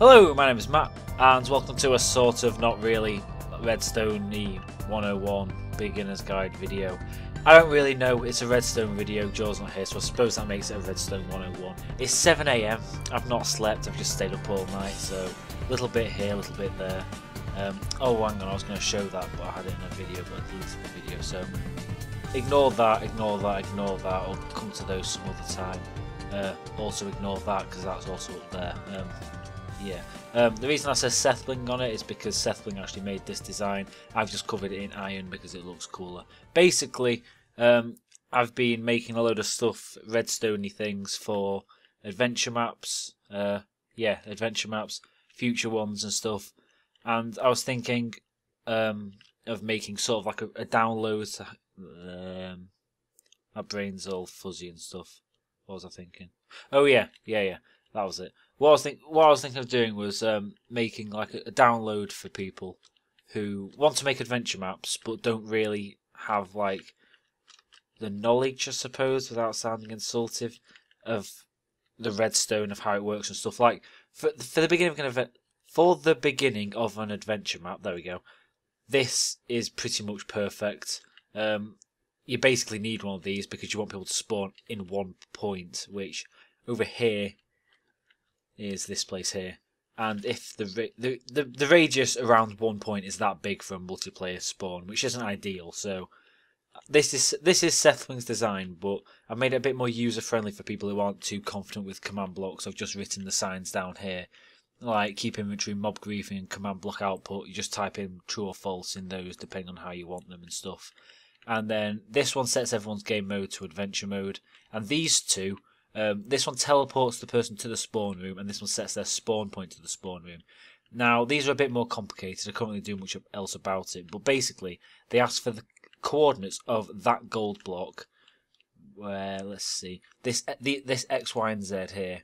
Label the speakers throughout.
Speaker 1: Hello, my name is Matt, and welcome to a sort of not really Redstone 101 beginner's guide video. I don't really know, it's a Redstone video, Joe's not here, so I suppose that makes it a Redstone 101. It's 7am, I've not slept, I've just stayed up all night, so a little bit here, a little bit there. Um, oh, hang on, I was going to show that, but I had it in a video, but I deleted the video, so ignore that, ignore that, ignore that, I'll come to those some other time. Uh, also ignore that, because that's also up there. Um, yeah. Um, the reason I said SethBling on it is because SethBling actually made this design. I've just covered it in iron because it looks cooler. Basically, um, I've been making a load of stuff, redstoney things for adventure maps. Uh, yeah, adventure maps, future ones and stuff. And I was thinking um, of making sort of like a, a download. Um, my brain's all fuzzy and stuff. What was I thinking? Oh yeah, yeah, yeah. That was it. What I was think what I was thinking of doing was um, making like a, a, download for people who want to make adventure maps but don't really have like the knowledge, I suppose, without sounding insultive, of the redstone of how it works and stuff. Like for for the beginning of an event, for the beginning of an adventure map. There we go. This is pretty much perfect. Um, you basically need one of these because you want people to spawn in one point, which over here is this place here. And if the, the the the radius around one point is that big for a multiplayer spawn, which isn't ideal, so uh, this is this is SethBling's design, but I've made it a bit more user friendly for people who aren't too confident with command blocks. I've just written the signs down here, like keep inventory, mob griefing, and command block output. You just type in true or false in those depending on how you want them and stuff. And then this one sets everyone's game mode to adventure mode, and these two um, this one teleports the person to the spawn room, and this one sets their spawn point to the spawn room. Now, these are a bit more complicated. I can't really do much else about it, but basically, they ask for the coordinates of that gold block. Where let's see, this the, this X, Y, and Z here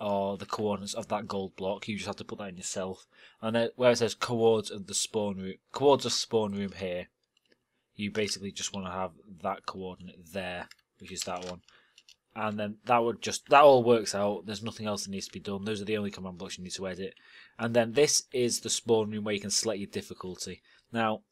Speaker 1: are the coordinates of that gold block. You just have to put that in yourself. And then where it says coordinates of the spawn room, coordinates of spawn room here, you basically just want to have that coordinate there, which is that one and then that would just that all works out. There's nothing else that needs to be done. Those are the only command blocks you need to edit. And then this is the spawn room where you can select your difficulty. Now,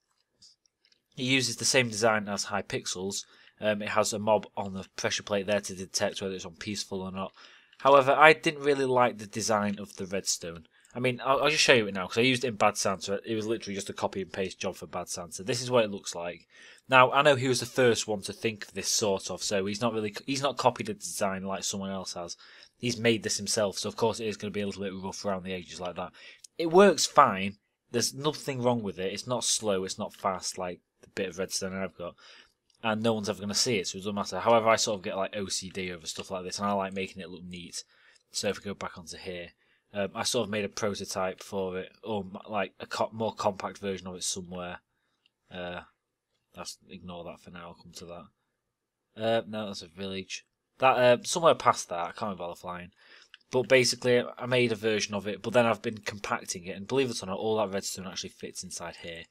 Speaker 1: it uses the same design as Hypixels. Um, it has a mob on the pressure plate there to detect whether it's on peaceful or not. However, I didn't really like the design of the redstone. I mean, I'll, I'll just show you it now because I used it in Bad Santa. It was literally just a copy and paste job for Bad Santa. This is what it looks like. Now, I know he was the first one to think of this sort of, so he's not really he's not copied the design like someone else has. He's made this himself, so of course it is going to be a little bit rough around the edges like that. It works fine. There's nothing wrong with it. It's not slow. It's not fast like the bit of redstone I've got and no one's ever going to see it, so it doesn't matter. However, I sort of get like OCD over stuff like this, and I like making it look neat. So if we go back onto here, um, I sort of made a prototype for it, or like a co- more compact version of it somewhere. Uh, that's ignore that for now. I'll come to that. Uh, no, that's a village. That uh, somewhere past that, I can't bother flying. But basically, I made a version of it, but then I've been compacting it, and believe it or not, all that redstone actually fits inside here.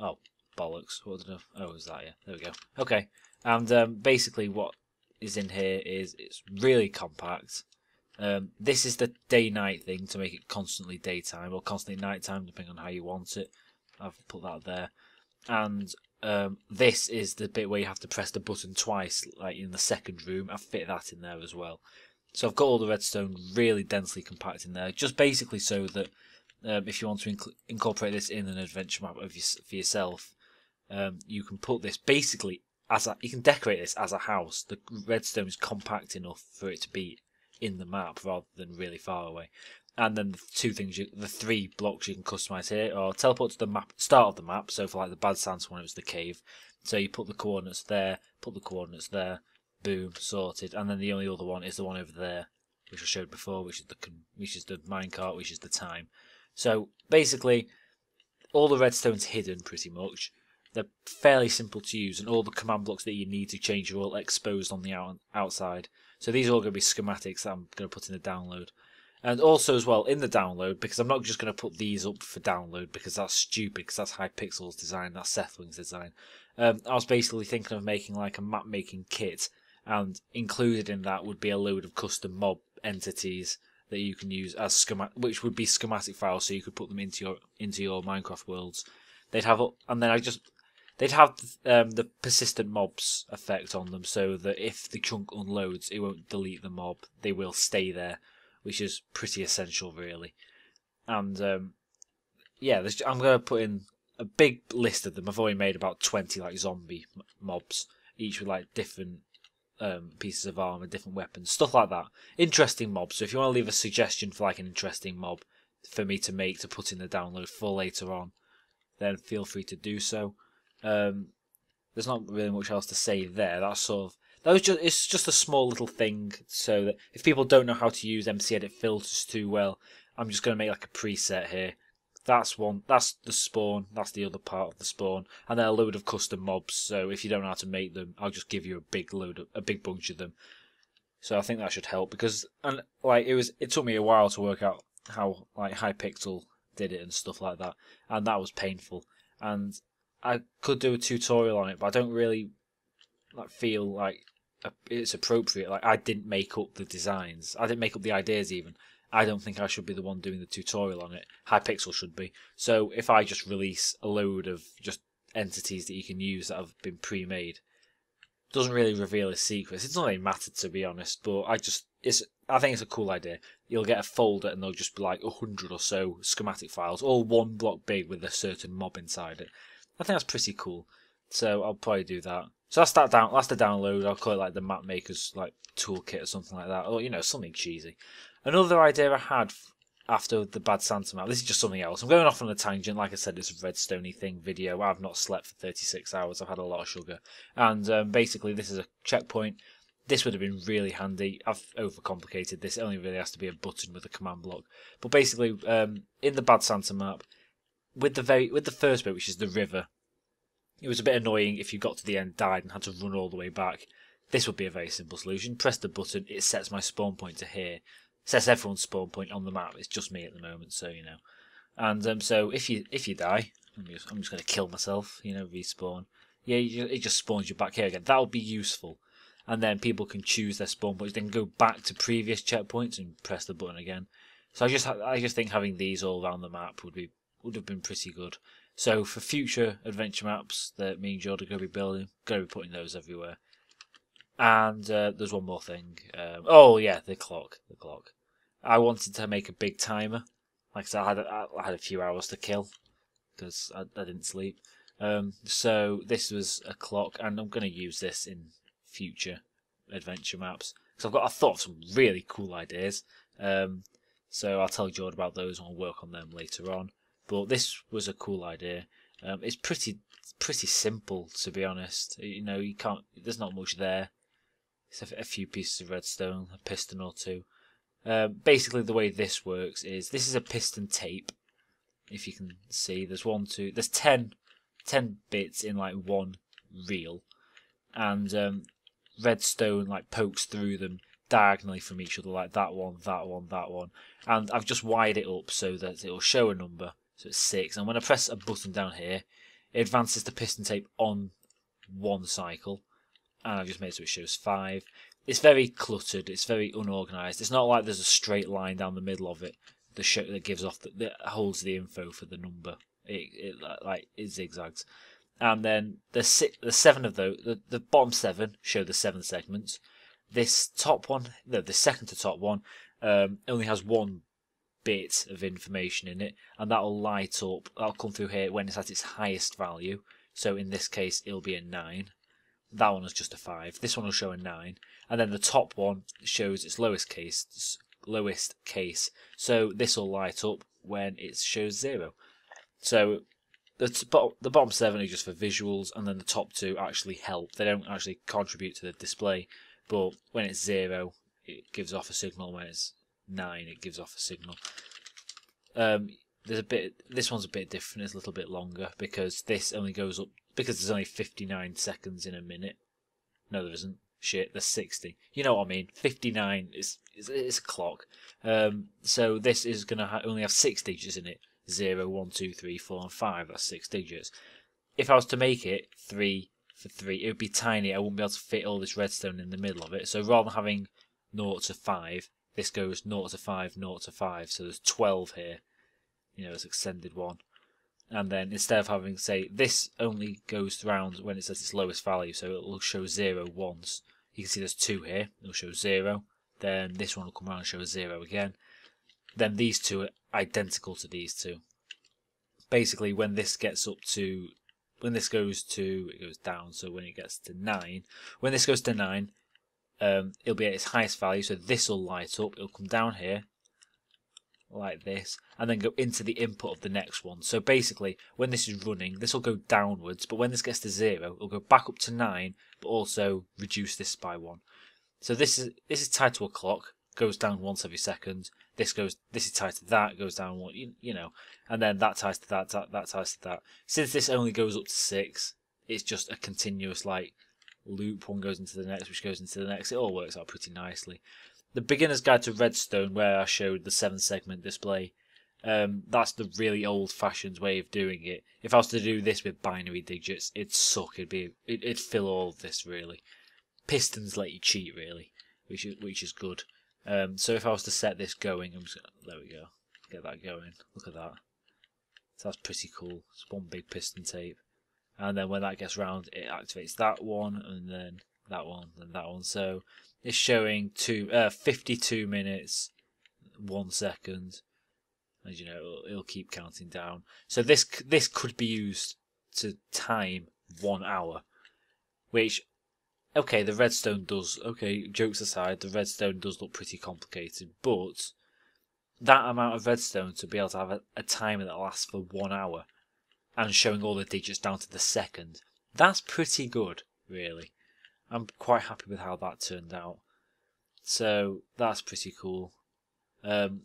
Speaker 1: Oh, bollocks! What did I? Oh, is that yeah? There we go. Okay, and um, basically, what is in here is it's really compact. Um, this is the day-night thing to make it constantly daytime or constantly nighttime, depending on how you want it. I've put that there. And um, this is the bit where you have to press the button twice, like in the second room. I've fit that in there as well. So I've got all the redstone really densely compact in there, just basically so that um, if you want to inc- incorporate this in an adventure map your, for yourself, um, you can put this basically as a, you can decorate this as a house. The redstone is compact enough for it to be in the map rather than really far away. And then the two things, you, the three blocks you can customize here or teleport to the map start of the map. So for like the Bad Santa one, it was the cave. So you put the coordinates there, put the coordinates there, boom, sorted. And then the only other one is the one over there, which I showed before, which is the which is the minecart, which is the time. So basically, all the redstone's hidden pretty much. They're fairly simple to use, and all the command blocks that you need to change are all exposed on the out- outside. So these are all going to be schematics that I'm going to put in the download. And also as well in the download, because I'm not just going to put these up for download because that's stupid, because that's Hypixel's design, that's SethBling's design. Um, I was basically thinking of making like a map making kit, and included in that would be a load of custom mob entities that you can use as schematic, which would be schematic files, so you could put them into your into your Minecraft worlds. They'd have, and then I just they'd have um, the persistent mobs effect on them, so that if the chunk unloads, it won't delete the mob; they will stay there, which is pretty essential, really. And um, yeah, I'm going to put in a big list of them. I've already made about twenty like zombie mobs, each with like different um, pieces of armor, different weapons, stuff like that. Interesting mobs. So if you want to leave a suggestion for like an interesting mob for me to make to put in the download for later on, then feel free to do so. Um, there's not really much else to say there. That's sort of that was just it's just a small little thing so that if people don't know how to use MC Edit filters too well, I'm just going to make like a preset here that's one. That's the spawn. That's the other part of the spawn, and then a load of custom mobs. So if you don't know how to make them, I'll just give you a big load of a big bunch of them. So I think that should help because and like it was. It took me a while to work out how like Hypixel did it and stuff like that, and that was painful. And I could do a tutorial on it, but I don't really like feel like it's appropriate. Like I didn't make up the designs. I didn't make up the ideas even. I don't think I should be the one doing the tutorial on it. Hypixel should be. So if I just release a load of just entities that you can use that have been pre-made, doesn't really reveal its secrets. It's not really mattered to be honest, but I just it's I think it's a cool idea. You'll get a folder and there'll just be like a hundred or so schematic files, all one block big with a certain mob inside it. I think that's pretty cool. So I'll probably do that. So that's that down. That's the download. I'll call it like the map makers like toolkit or something like that, or you know something cheesy. Another idea I had after the Bad Santa map, this is just something else. I'm going off on a tangent. Like I said, it's a Redstoney thing video. I've not slept for 36 hours. I've had a lot of sugar. And um, basically, this is a checkpoint. This would have been really handy. I've overcomplicated this. It only really has to be a button with a command block. But basically, um, in the Bad Santa map, with the very with the first bit, which is the river, it was a bit annoying if you got to the end, died, and had to run all the way back. This would be a very simple solution. Press the button, it sets my spawn point to here Sets everyone's spawn point on the map. It's just me at the moment, so you know. And um, so if you if you die, I'm just, I'm just going to kill myself. You know, respawn. Yeah, it just spawns you back here again. That'll be useful. And then people can choose their spawn points, then go back to previous checkpoints and press the button again. So I just I just think having these all around the map would be would have been pretty good. So for future adventure maps that me and Jordan are going to be building, going to be putting those everywhere. And uh, there's one more thing. Um, oh yeah, the clock. The clock. I wanted to make a big timer. Like I said, I had a, I had a few hours to kill because I, I didn't sleep. Um, so this was a clock, and I'm going to use this in future adventure maps because I've got I thought of some really cool ideas. Um, so I'll tell Jordan about those and I'll work on them later on. But this was a cool idea. Um, it's pretty pretty simple to be honest. You know, you can't. There's not much there. It's a, a few pieces of redstone, a piston or two. Uh, basically, the way this works is this is a piston tape. If you can see, there's one, two, there's 10, 10 bits in like one reel, and um, redstone like pokes through them diagonally from each other, like that one, that one, that one. And I've just wired it up so that it'll show a number, so it's six. And when I press a button down here, it advances the piston tape on one cycle, and I've just made it so it shows five it's very cluttered. It's very unorganized. It's not like there's a straight line down the middle of it that show, that gives off the, that holds the info for the number. It, it like it zigzags, and then the six, the seven of those, the, the bottom seven show the seven segments. This top one, no, the second to top one, um, only has one bit of information in it, and that'll light up. That'll come through here when it's at its highest value. So in this case, it'll be a nine. That one is just a five. This one will show a nine, and then the top one shows its lowest case. Lowest case. So this will light up when it shows zero. So the the bottom seven are just for visuals, and then the top two actually help. They don't actually contribute to the display, but when it's zero, it gives off a signal. When it's nine, it gives off a signal. Um, there's a bit. This one's a bit different. It's a little bit longer because this only goes up because there's only 59 seconds in a minute. No, there isn't. Shit, there's 60. You know what I mean? 59 is is, is a clock. Um, so this is gonna ha- only have six digits in it. 0, 1, 2, 3, 4, and 5. That's six digits. If I was to make it 3 for 3, it would be tiny. I wouldn't be able to fit all this redstone in the middle of it. So rather than having 0 to 5, this goes 0 to 5, 0 to 5. So there's 12 here. You know, it's extended one. And then instead of having, say, this only goes around when it's at its lowest value, so it will show 0 once. You can see there's two here. It'll show 0. Then this one will come around and show 0 again. Then these two are identical to these two. Basically, when this gets up to when this goes to it goes down so when it gets to 9 when this goes to 9 um, it'll be at its highest value so this will light up. It'll come down here like this and then go into the input of the next one. So basically when this is running this will go downwards but when this gets to 0 it'll go back up to 9 but also reduce this by 1 so this is this is tied to a clock goes down once every second. This goes this is tied to that goes down one you, you know and then that ties to that, that that ties to that. Since this only goes up to six it's just a continuous like loop one goes into the next which goes into the next. It all works out pretty nicely. The beginner's guide to redstone where i showed the seven segment display um, that's the really old fashioned way of doing it. If i was to do this with binary digits it'd suck. It'd be it, it'd fill all this really. Pistons let you cheat really which is which is good. Um, so if I was to set this going, I'm just there we go, get that going. Look at that. So that's pretty cool. It's one big piston tape, and then when that gets round, it activates that one, and then that one, and that one. So it's showing two, uh, 52 minutes, one second. As you know, it'll, it'll keep counting down. So this this could be used to time one hour, which okay, the redstone does. Okay, jokes aside, the redstone does look pretty complicated, but that amount of redstone to be able to have a, a timer that lasts for one hour and showing all the digits down to the second, that's pretty good, really. I'm quite happy with how that turned out. So that's pretty cool. Um,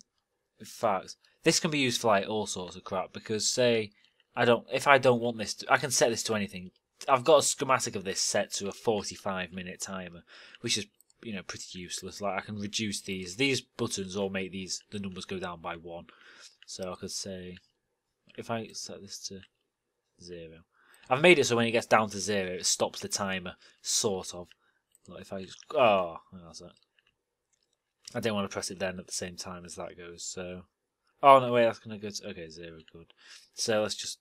Speaker 1: in fact, this can be used for like all sorts of crap because say I don't if I don't want this to, I can set this to anything I've got a schematic of this set to a 45 minute timer, which is you know pretty useless. Like I can reduce these. These buttons or make these the numbers go down by one. So I could say if I set this to zero. I've made it so when it gets down to zero, it stops the timer, sort of. Like if I just oh. I didn't want to press it then at the same time as that goes. So oh no, wait, that's gonna go to okay zero. Good. So let's just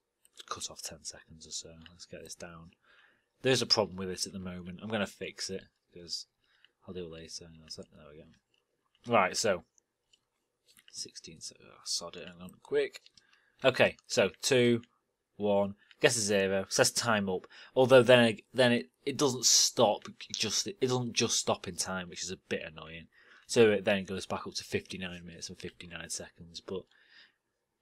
Speaker 1: cut off 10 seconds or so. Let's get this down. There's a problem with it at the moment. I'm going to fix it because I'll do it later. There we go. Right, so 16. So, oh, sod it. Hang on, quick. Okay, so two, one. Guess a zero. Says time up. Although then then it, it doesn't stop. Just it doesn't just stop in time, which is a bit annoying. So it then goes back up to 59 minutes and 59 seconds. But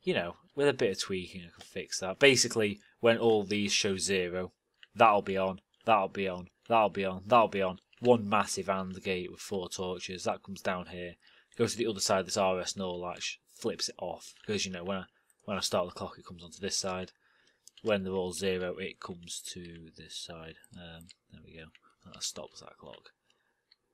Speaker 1: you know, with a bit of tweaking, I can fix that. Basically, when all these show zero, that'll be on, that'll be on, that'll be on, that'll be on. One massive AND gate with four torches. That comes down here, goes to the other side of this RS NOR latch, flips it off. Because, you know, when I, when I start the clock, it comes onto this side. When they're all zero, it comes to this side. Um, there we go. That stops that clock.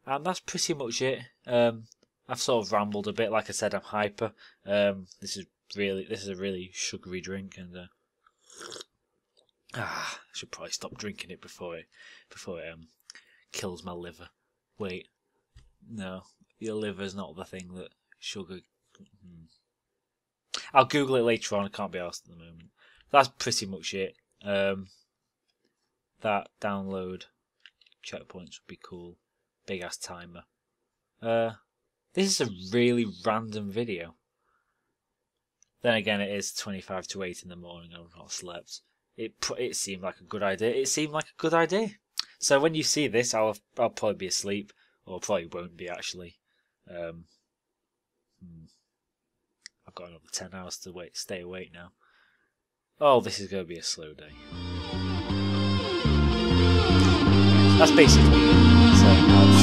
Speaker 1: And that's pretty much it. Um, I've sort of rambled a bit. Like I said, I'm hyper. Um, this is really this is a really sugary drink, and uh, ah, I should probably stop drinking it before it before it um, kills my liver. Wait, no, your liver's not the thing that sugar. Hmm. I'll Google it later on. I can't be asked at the moment. That's pretty much it. Um, that download checkpoints would be cool. Big ass timer. Uh, this is a really random video. Then again, it is 25 to 8 in the morning. and I've not slept. It it seemed like a good idea. It seemed like a good idea. So when you see this, I'll I'll probably be asleep, or probably won't be actually. Um, hmm. I've got another 10 hours to wait, stay awake now. Oh, this is going to be a slow day. That's basically it. So